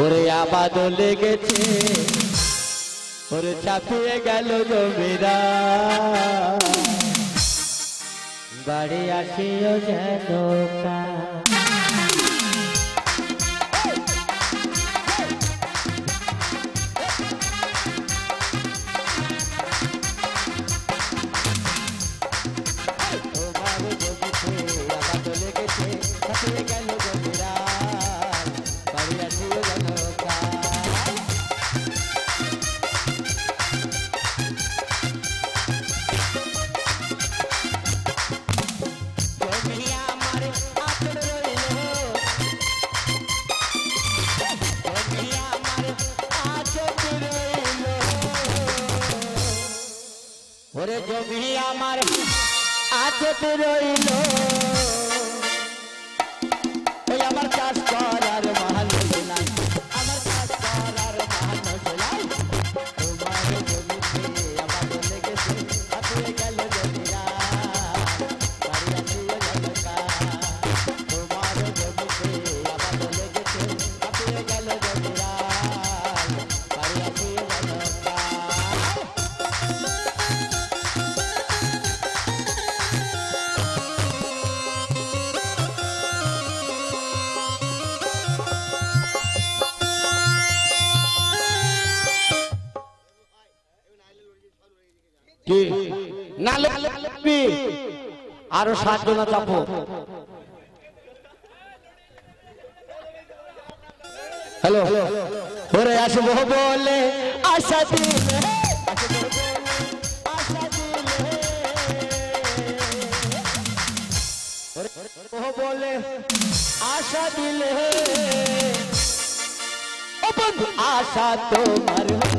ওরে আবাদ লেগেছে ওরে চাপিয়ে গেল জমিরা। বাড়ি আসিও যেন ওরে জমি আমার আজ রইল। কি? নালে আরও সাতজন চাপো হ্যালো। ওরে আসব বলে, আশা আশা দিলে। আশা আশা তোমার